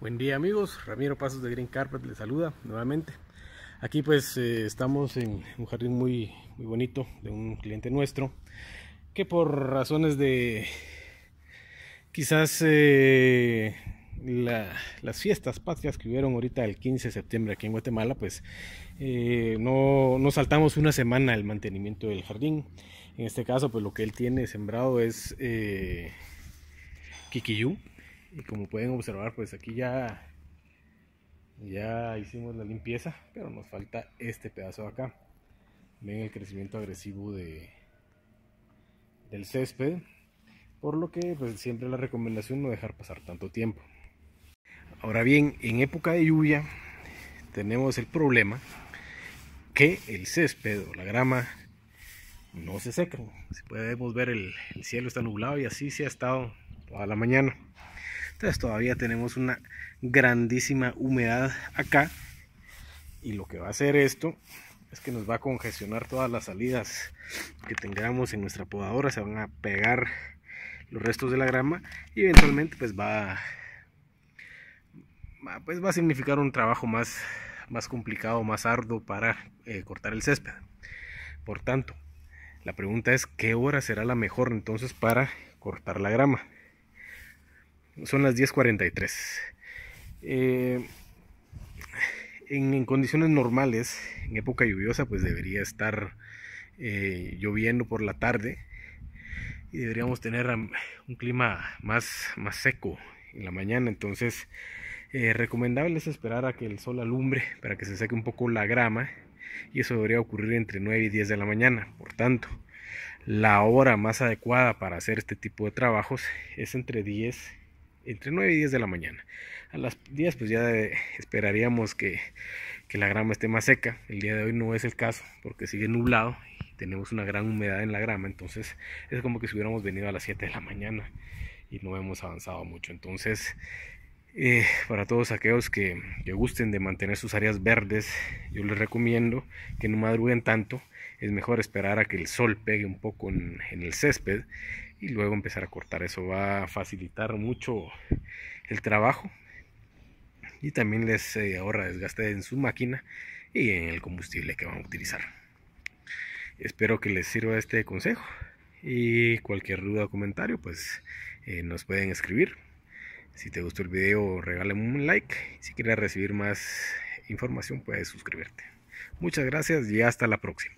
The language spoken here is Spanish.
Buen día amigos, Ramiro Pasos de Green Carpet les saluda nuevamente. Aquí pues eh, estamos en un jardín muy, muy bonito de un cliente nuestro que por razones de quizás eh, las fiestas patrias que hubieron ahorita el 15 de septiembre aquí en Guatemala pues eh, no, no, saltamos una semana el mantenimiento del jardín. En este caso pues lo que él tiene sembrado es Kikiyú y como pueden observar pues aquí ya ya hicimos la limpieza pero nos falta este pedazo de acá. Ven el crecimiento agresivo de del césped por lo que pues siempre la recomendación no dejar pasar tanto tiempo. Ahora bien en época de lluvia tenemos el problema que el césped o la grama no se seca. Si podemos ver el cielo está nublado y así se ha estado toda la mañana entonces todavía tenemos una grandísima humedad acá. Y lo que va a hacer esto es que nos va a congestionar todas las salidas que tengamos en nuestra podadora. Se van a pegar los restos de la grama y eventualmente pues va, pues va a significar un trabajo más, más complicado, más arduo para eh, cortar el césped. Por tanto, la pregunta es qué hora será la mejor entonces para cortar la grama son las 10.43. Eh, en, condiciones normales, en época lluviosa, pues debería estar eh, lloviendo por la tarde y deberíamos tener un clima más, más seco en la mañana. Entonces, eh, recomendable es esperar a que el sol alumbre para que se seque un poco la grama y eso debería ocurrir entre 9 y 10 de la mañana. Por tanto, la hora más adecuada para hacer este tipo de trabajos es entre 10 entre 9 y 10 de la mañana. A las 10 pues ya esperaríamos que, que, la grama esté más seca. El día de hoy no es el caso porque sigue nublado y tenemos una gran humedad en la grama. Entonces es como que si hubiéramos venido a las 7 de la mañana y no hemos avanzado mucho. Entonces eh, para todos aquellos que, que, gusten de mantener sus áreas verdes, yo les recomiendo que no madruguen tanto. Es mejor esperar a que el sol pegue un poco en, el césped y luego empezar a cortar. Eso va a facilitar mucho el trabajo y también les eh, ahorra desgaste en su máquina y en el combustible que van a utilizar. Espero que les sirva este consejo y cualquier duda o comentario pues eh, nos pueden escribir. Si te gustó el video regálame un like. Si quieres recibir más información puedes suscribirte. Muchas gracias y hasta la próxima.